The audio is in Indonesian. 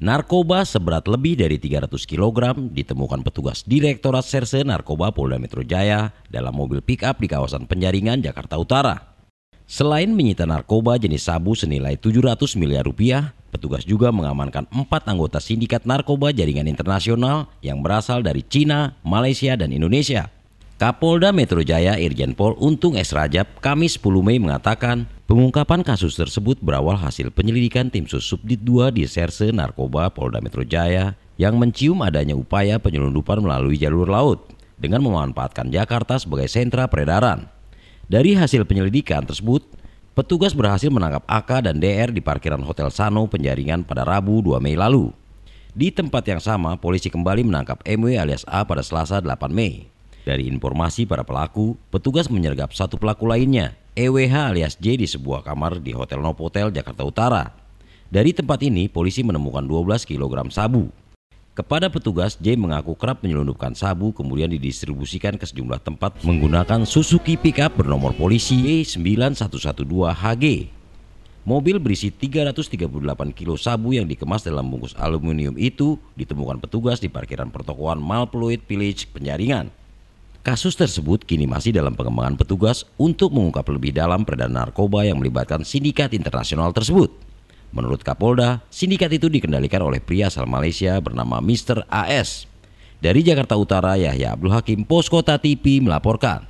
Narkoba seberat lebih dari 300 kg ditemukan petugas Direktorat Serse Narkoba Polda Metro Jaya dalam mobil pick-up di kawasan Penjaringan, Jakarta Utara. Selain menyita narkoba jenis sabu senilai 700 miliar rupiah, petugas juga mengamankan empat anggota sindikat narkoba jaringan internasional yang berasal dari Cina, Malaysia, dan Indonesia. Kapolda Metro Jaya Irjen Pol Untung S. Rajab Kamis 10 Mei mengatakan pengungkapan kasus tersebut berawal hasil penyelidikan tim Subdit 2 di Serse Narkoba Polda Metro Jaya yang mencium adanya upaya penyelundupan melalui jalur laut dengan memanfaatkan Jakarta sebagai sentra peredaran. Dari hasil penyelidikan tersebut, petugas berhasil menangkap AK dan DR di parkiran Hotel Sano Penjaringan pada Rabu 2 Mei lalu. Di tempat yang sama, polisi kembali menangkap MW alias A pada Selasa 8 Mei. Dari informasi para pelaku, petugas menyergap satu pelaku lainnya, EWH alias J di sebuah kamar di Hotel Novotel Jakarta Utara. Dari tempat ini, polisi menemukan 12 kg sabu. Kepada petugas, J mengaku kerap menyelundupkan sabu kemudian didistribusikan ke sejumlah tempat menggunakan Suzuki pickup bernomor polisi E9112HG. Mobil berisi 338 kilo sabu yang dikemas dalam bungkus aluminium itu ditemukan petugas di parkiran pertokoan Malpluit Village, Penjaringan. Kasus tersebut kini masih dalam pengembangan petugas untuk mengungkap lebih dalam peredaran narkoba yang melibatkan sindikat internasional tersebut. Menurut Kapolda, sindikat itu dikendalikan oleh pria asal Malaysia bernama Mr. AS. Dari Jakarta Utara, Yahya Abdul Hakim, Poskota TV melaporkan.